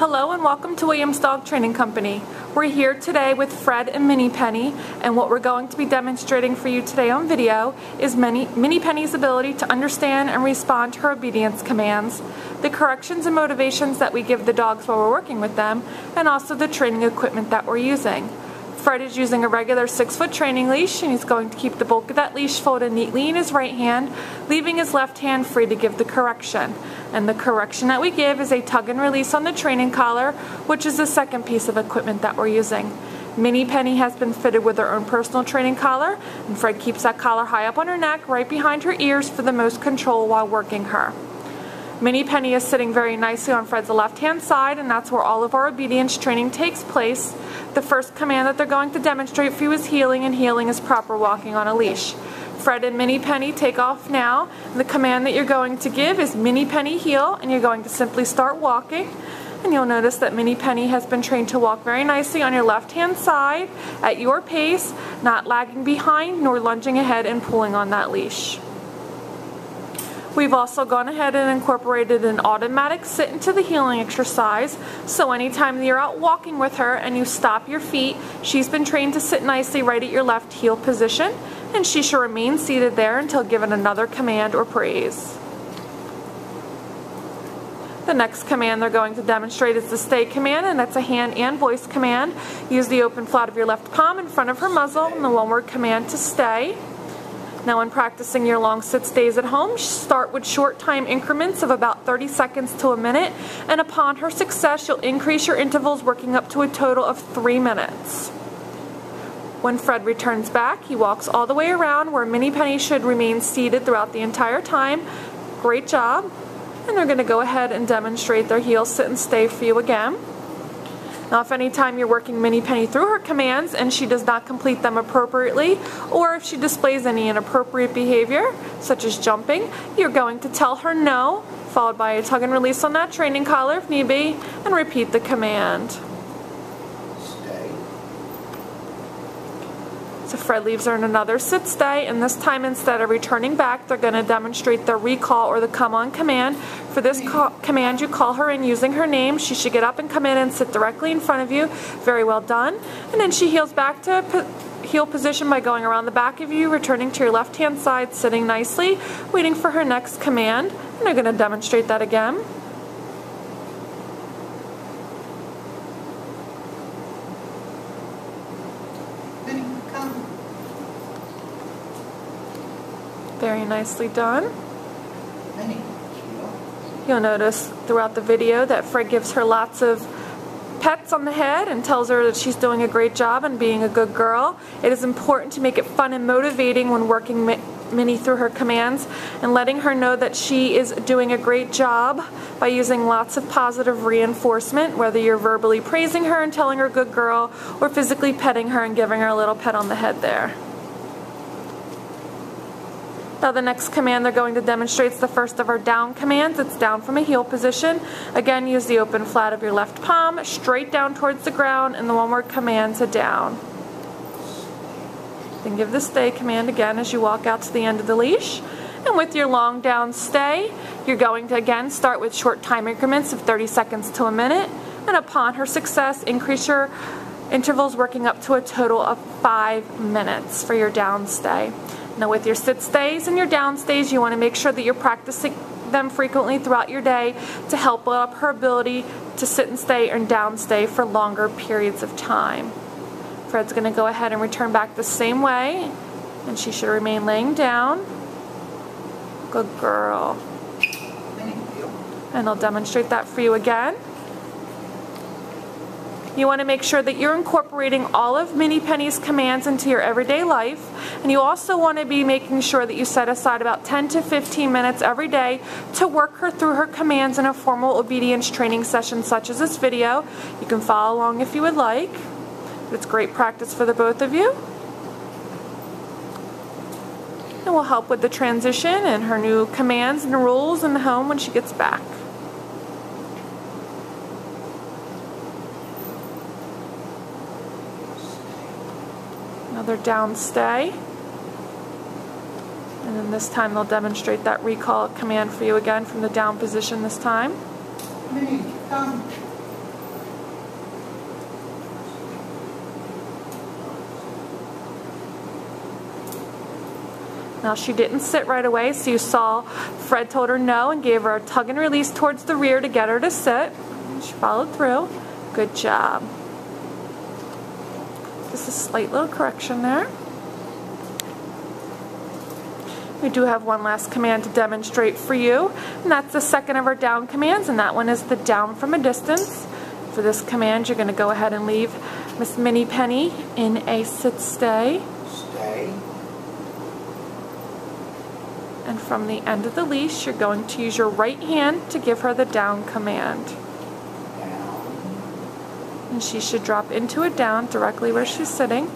Hello and welcome to Williams Dog Training Company. We're here today with Fred and Minnie Penny and what we're going to be demonstrating for you today on video is Minnie, Mini Penny's ability to understand and respond to her obedience commands, the corrections and motivations that we give the dogs while we're working with them, and also the training equipment that we're using. Fred is using a regular six foot training leash and he's going to keep the bulk of that leash folded neatly in his right hand, leaving his left hand free to give the correction. And the correction that we give is a tug and release on the training collar, which is the second piece of equipment that we're using. Minnie Penny has been fitted with her own personal training collar, and Fred keeps that collar high up on her neck, right behind her ears for the most control while working her. Minnie Penny is sitting very nicely on Fred's left hand side, and that's where all of our obedience training takes place. The first command that they're going to demonstrate for you is heeling, and heeling is proper walking on a leash. Fred and Minnie Penny take off now. The command that you're going to give is Minnie Penny heel, and you're going to simply start walking. And you'll notice that Minnie Penny has been trained to walk very nicely on your left hand side at your pace, not lagging behind nor lunging ahead and pulling on that leash. We've also gone ahead and incorporated an automatic sit into the heeling exercise. So anytime you're out walking with her and you stop your feet, she's been trained to sit nicely right at your left heel position and she should remain seated there until given another command or praise. The next command they're going to demonstrate is the stay command, and that's a hand and voice command. Use the open flat of your left palm in front of her muzzle and the one word command to stay. Now when practicing your long sit stays at home, start with short time increments of about 30 seconds to a minute, and upon her success, you'll increase your intervals working up to a total of three minutes. When Fred returns back, he walks all the way around where Minnie Penny should remain seated throughout the entire time. Great job. And they're going to go ahead and demonstrate their heel sit and stay for you again. Now if anytime you're working Minnie Penny through her commands and she does not complete them appropriately, or if she displays any inappropriate behavior, such as jumping, you're going to tell her no, followed by a tug and release on that training collar if need be, and repeat the command. So Fred leaves her in another sit stay, and this time instead of returning back, they're going to demonstrate the recall or the come on command. For this command, you call her in using her name. She should get up and come in and sit directly in front of you. Very well done. And then she heels back to heel position by going around the back of you, returning to your left hand side, sitting nicely, waiting for her next command. And they're going to demonstrate that again. Very nicely done. You'll notice throughout the video that Fred gives her lots of pets on the head and tells her that she's doing a great job and being a good girl. It is important to make it fun and motivating when working Minnie through her commands and letting her know that she is doing a great job by using lots of positive reinforcement, whether you're verbally praising her and telling her good girl or physically petting her and giving her a little pet on the head there. Now the next command they're going to demonstrate is the first of our down commands. It's down from a heel position. Again, use the open flat of your left palm, straight down towards the ground, and the one word command to down. Then give the stay command again as you walk out to the end of the leash. And with your long down stay, you're going to again start with short time increments of 30 seconds to a minute. And upon her success, increase your intervals working up to a total of five minutes for your down stay. Now with your sit stays and your down stays, you want to make sure that you're practicing them frequently throughout your day to help up her ability to sit and stay and down stay for longer periods of time. Fred's going to go ahead and return back the same way, and she should remain laying down. Good girl. And I'll demonstrate that for you again. You want to make sure that you're incorporating all of Penny's commands into your everyday life. And you also want to be making sure that you set aside about 10 to 15 minutes every day to work her through her commands in a formal obedience training session such as this video. You can follow along if you would like. It's great practice for the both of you. And will help with the transition and her new commands and rules in the home when she gets back. Another down stay. And then this time they'll demonstrate that recall command for you again from the down position this time. Come. Now she didn't sit right away, so you saw Fred told her no and gave her a tug and release towards the rear to get her to sit. She followed through. Good job. Just a slight little correction there. We do have one last command to demonstrate for you, and that's the second of our down commands, and that one is the down from a distance. For this command, you're going to go ahead and leave Miss Minnie Penny in a sit-stay. Stay. And from the end of the leash, you're going to use your right hand to give her the down command. And she should drop into it down directly where she's sitting.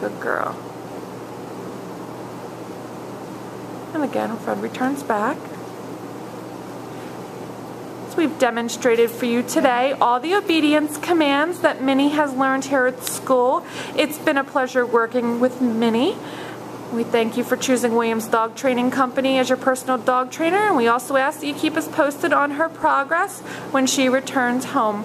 Good girl. And again, Fred returns back. So we've demonstrated for you today all the obedience commands that Minnie has learned here at school. It's been a pleasure working with Minnie. We thank you for choosing Williams Dog Training Company as your personal dog trainer, and we also ask that you keep us posted on her progress when she returns home.